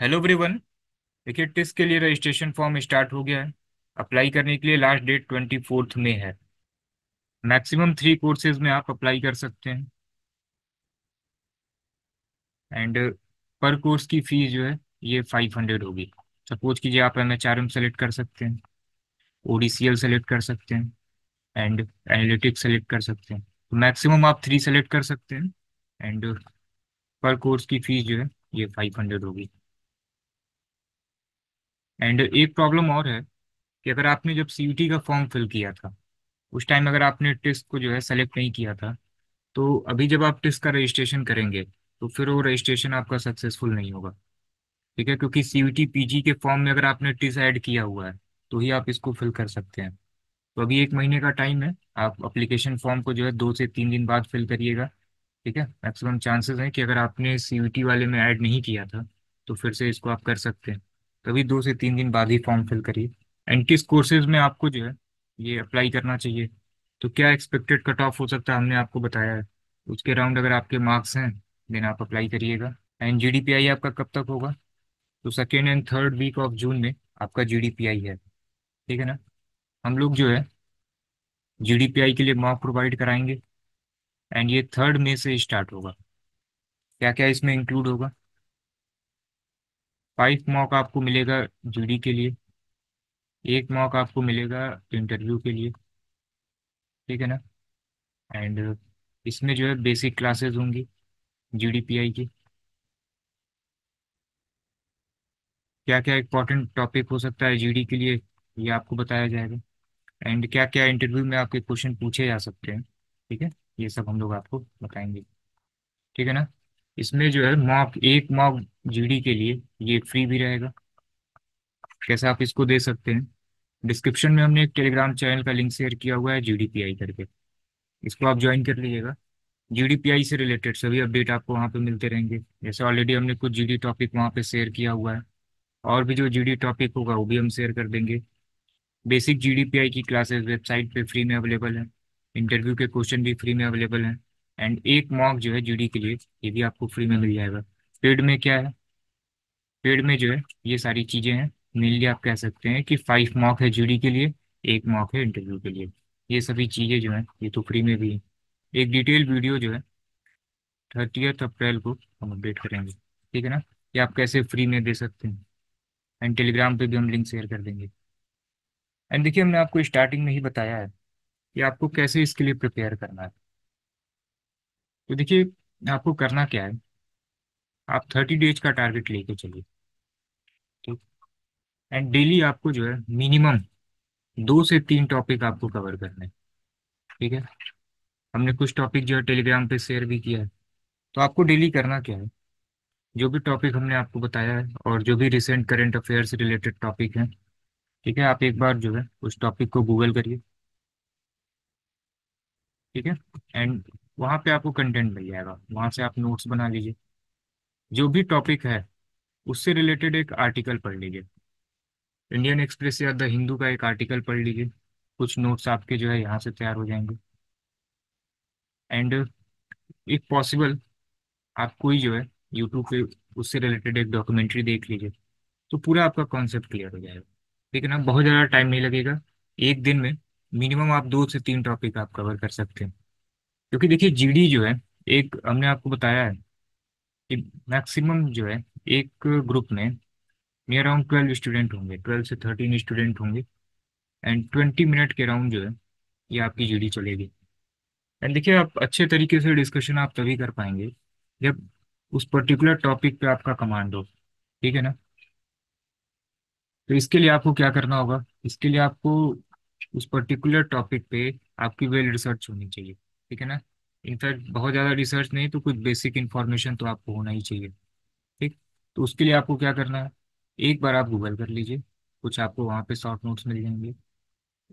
Hello everyone देखिए test के लिए रजिस्ट्रेशन फॉर्म स्टार्ट हो गया है। अप्लाई करने के लिए लास्ट डेट ट्वेंटी फोर्थ में है। मैक्सिमम थ्री कोर्सेज में आप अप्लाई कर सकते हैं। एंड पर कोर्स की फ़ीस जो है, ये फाइव हंड्रेड होगी। सपोज़ कीजिए आप M H R M select कर सकते हैं O D C L select कर सकते हैं एंड एनालिटिक्स सेलेक्ट कर सकते हैं। तो मैक्सिमम आप थ्री सेलेक्ट कर सकते हैं एंड पर कोर्स की फ़ीस जो है, ये फाइव हंड्रेड होगी। एंड एक प्रॉब्लम और है कि अगर आपने जब सी का फॉर्म फिल किया था, उस टाइम अगर आपने टेस्ट को जो है सेलेक्ट नहीं किया था तो अभी जब आप टेस्ट का रजिस्ट्रेशन करेंगे तो फिर वो रजिस्ट्रेशन आपका सक्सेसफुल नहीं होगा। ठीक है? क्योंकि सी टी पी के फॉर्म में अगर आपने टेस्ट ऐड किया हुआ है तो ही आप इसको फिल कर सकते हैं। तो अभी एक महीने का टाइम है, आप अप्लीकेशन फॉर्म को जो है दो से तीन दिन बाद फिल करिएगा। ठीक है? मैक्सिमम चांसेस हैं कि अगर आपने सी वाले में ऐड नहीं किया था तो फिर से इसको आप कर सकते हैं। तभी दो से तीन दिन बाद ही फॉर्म फिल करिए। एंड किस कोर्सेज में आपको जो है, ये अप्लाई करना चाहिए। तो क्या एक्सपेक्टेड कट ऑफ़ हो सकता है, हमने आपको बताया है। उसके राउंड अगर आपके मार्क्स हैं देन आप अप्लाई करिएगा। And G D P I आपका कब तक होगा? तो second and third week of June में आपका जी डी पी आई है। ठीक है ना? हम लोग जो है जी डी पी आई के लिए मॉक प्रोवाइड कराएँगे। एंड ये थर्ड मे से स्टार्ट होगा। क्या क्या इसमें इंक्लूड होगा? फाइव मॉक आपको मिलेगा जीडी के लिए एक मॉक आपको मिलेगा इंटरव्यू के लिए, ठीक है ना? एंड इसमें जो है बेसिक क्लासेस होंगी जीडीपीआई की। क्या क्या इंपॉर्टेंट टॉपिक हो सकता है जीडी के लिए, ये आपको बताया जाएगा। एंड क्या क्या इंटरव्यू में आपके क्वेश्चन पूछे जा सकते हैं, ठीक है? ये सब हम लोग आपको बताएँगे, ठीक है ना? इसमें जो है मॉक एक मॉक जीडी के लिए ये फ्री भी रहेगा। कैसे आप इसको दे सकते हैं? डिस्क्रिप्शन में हमने एक टेलीग्राम चैनल का लिंक शेयर किया हुआ है जीडीपीआई करके। इसको आप ज्वाइन कर लीजिएगा। जीडीपीआई से रिलेटेड सभी अपडेट आपको वहाँ पे मिलते रहेंगे। जैसे ऑलरेडी हमने कुछ जीडी टॉपिक वहाँ पे शेयर किया हुआ है। और भी जो जीडी टॉपिक होगा वो भी हम शेयर कर देंगे। बेसिक जीडीपीआई की क्लासेस वेबसाइट पे फ्री में अवेलेबल है। इंटरव्यू के क्वेश्चन भी फ्री में अवेलेबल हैं। एंड एक मॉक जो है जीडी के लिए, ये भी आपको फ्री में मिल जाएगा। पेड में क्या है? पेड में जो है, ये सारी चीज़ें हैं। मेनली आप कह सकते हैं कि फाइव मॉक है जीडी के लिए, एक मॉक है इंटरव्यू के लिए। ये सभी चीज़ें जो हैं, ये तो फ्री में भी है। एक डिटेल वीडियो जो है थर्टीथ अप्रैल को हम अपडेट करेंगे। ठीक है ना? ये आप कैसे फ्री में दे सकते हैं? एंड टेलीग्राम पे भी हम लिंक शेयर कर देंगे। एंड देखिए, हमने आपको स्टार्टिंग में ही बताया है कि आपको कैसे इसके लिए प्रिपेयर करना है। तो देखिए, आपको करना क्या है? आप थर्टी डेज़ का टारगेट लेके चलिए। ठीक एंड डेली आपको जो है मिनिमम दो से तीन टॉपिक आपको कवर करने ठीक है? हमने कुछ टॉपिक जो है टेलीग्राम पे शेयर भी किया है। तो आपको डेली करना क्या है? जो भी टॉपिक हमने आपको बताया है, और जो भी रिसेंट करेंट अफेयर से रिलेटेड टॉपिक हैं, ठीक है? आप एक बार जो है, उस टॉपिक को गूगल करिए। ठीक है? एंड वहाँ पे आपको कंटेंट मिल जाएगा। वहाँ से आप नोट्स बना लीजिए। जो भी टॉपिक है, उससे रिलेटेड एक आर्टिकल पढ़ लीजिए। इंडियन एक्सप्रेस या द हिंदू का एक आर्टिकल पढ़ लीजिए। कुछ नोट्स आपके जो है यहाँ से तैयार हो जाएँगे। एंड इफ़ पॉसिबल आप कोई जो है यूट्यूब पे उससे रिलेटेड एक डॉक्यूमेंट्री देख लीजिए। तो पूरा आपका कॉन्सेप्ट क्लियर हो जाएगा। लेकिन ना बहुत ज़्यादा टाइम नहीं लगेगा। एक दिन में मिनिमम आप दो से तीन टॉपिक आप कवर कर सकते हैं। क्योंकि देखिए जीडी जो है, एक हमने आपको बताया है कि मैक्सिमम जो है, एक ग्रुप में नियर अराउंड ट्वेल्व स्टूडेंट होंगे ट्वेल्व से थर्टीन स्टूडेंट होंगे एंड ट्वेंटी मिनट के अराउंड जो है, ये आपकी जीडी चलेगी। एंड देखिए आप अच्छे तरीके से डिस्कशन आप तभी कर पाएँगे जब उस पर्टिकुलर टॉपिक पे आपका कमांड हो, ठीक है ना? तो इसके लिए आपको क्या करना होगा? इसके लिए आपको उस पर्टिकुलर टॉपिक पे आपकी वेल रिसर्च होनी चाहिए, ठीक है ना? इनफैक्ट बहुत ज़्यादा रिसर्च नहीं तो कुछ बेसिक इन्फॉर्मेशन तो आपको होना ही चाहिए। ठीक? तो उसके लिए आपको क्या करना है? एक बार आप गूगल कर लीजिए, कुछ आपको वहाँ पे शॉर्ट नोट्स मिल जाएँगे।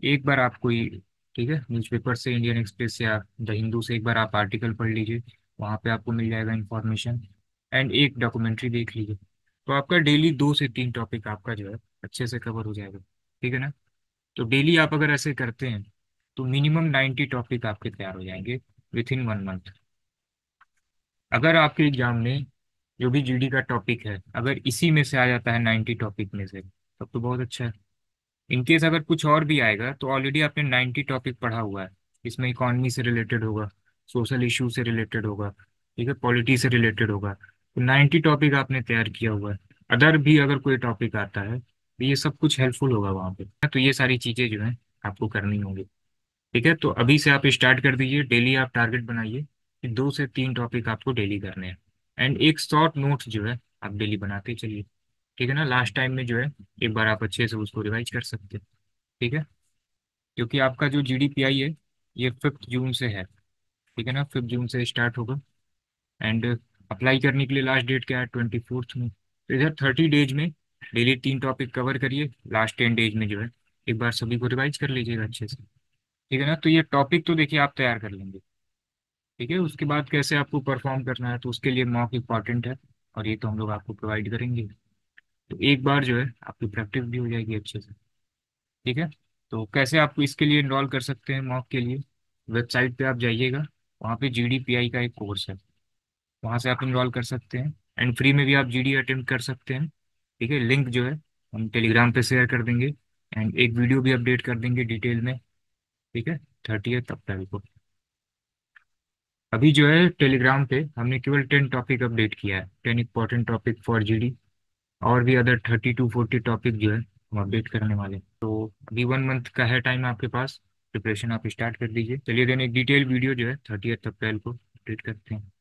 एक बार आप कोई, ठीक है, न्यूज़पेपर से, इंडियन एक्सप्रेस या द हिंदू से एक बार आप आर्टिकल पढ़ लीजिए, वहाँ पे आपको मिल जाएगा इन्फॉर्मेशन। एंड एक डॉक्यूमेंट्री देख लीजिए। तो आपका डेली दो से तीन टॉपिक आपका जो है, अच्छे से कवर हो जाएगा। ठीक है ना? तो डेली आप अगर ऐसे करते हैं तो मिनिमम नाइन्टी टॉपिक आपके तैयार हो जाएँगे। विथ इन वन मंथ अगर आपके एग्ज़ाम में जो भी जीडी का टॉपिक है, अगर इसी में से आ जाता है नाइन्टी टॉपिक में से, तब तो बहुत अच्छा है। इनकेस अगर कुछ और भी आएगा तो ऑलरेडी आपने नाइन्टी टॉपिक पढ़ा हुआ है। इसमें इकॉनमी से रिलेटेड होगा सोशल इशू से रिलेटेड होगा, ठीक है पॉलिटी से रिलेटेड होगा। तो नाइन्टी टॉपिक आपने तैयार किया हुआ है। अदर भी अगर कोई टॉपिक आता है तो ये सब कुछ हेल्पफुल होगा वहाँ पे। तो ये सारी चीज़ें जो है आपको करनी होंगी। ठीक है? तो अभी से आप स्टार्ट कर दीजिए। डेली आप टारगेट बनाइए कि दो से तीन टॉपिक आपको डेली करने हैं। एंड एक शॉर्ट नोट्स जो है, आप डेली बनाते चलिए। ठीक है ना? लास्ट टाइम में जो है, एक बार आप अच्छे से उसको रिवाइज कर सकते हैं। ठीक है? क्योंकि आपका जो जीडीपीआई है, ये फिफ्थ जून से है। ठीक है ना? फिफ्थ जून से स्टार्ट होगा। एंड अप्लाई करने के लिए लास्ट डेट क्या है? ट्वेंटी फोर्थ में। तो इधर थर्टी डेज़ में डेली तीन टॉपिक कवर करिए। लास्ट टेन डेज़ में जो है, एक बार सभी को रिवाइज कर लीजिएगा अच्छे से। ठीक है ना? तो ये टॉपिक तो देखिए आप तैयार कर लेंगे। ठीक है? उसके बाद कैसे आपको परफॉर्म करना है तो उसके लिए मॉक इंपॉर्टेंट है और ये तो हम लोग आपको प्रोवाइड करेंगे। तो एक बार जो है आपकी प्रैक्टिस भी हो जाएगी अच्छे से। ठीक है? तो कैसे आप इसके लिए इनरोल कर सकते हैं मॉक के लिए? वेबसाइट पे आप जाइएगा, वहाँ पे जी का एक कोर्स है। वहाँ से आप इनरोल कर सकते हैं एंड फ्री में भी आप जी अटेम्प्ट कर सकते हैं। ठीक है? लिंक जो है हम टेलीग्राम पे शेयर कर देंगे एंड एक वीडियो भी अपडेट कर देंगे डिटेल में। ठीक है? थर्टी अप्रैल को। अभी जो है टेलीग्राम पे हमने केवल टेन टॉपिक अपडेट किया है। Ten important topic for GD और भी other thirty two forty topic जो है हम अपडेट करने वाले तो अभी वन मंथ का है टाइम आपके पास। प्रिपरेशन आप स्टार्ट कर दीजिए। चलिए देन एक डिटेल वीडियो जो है थर्टी अप्रैल को अपडेट करते हैं।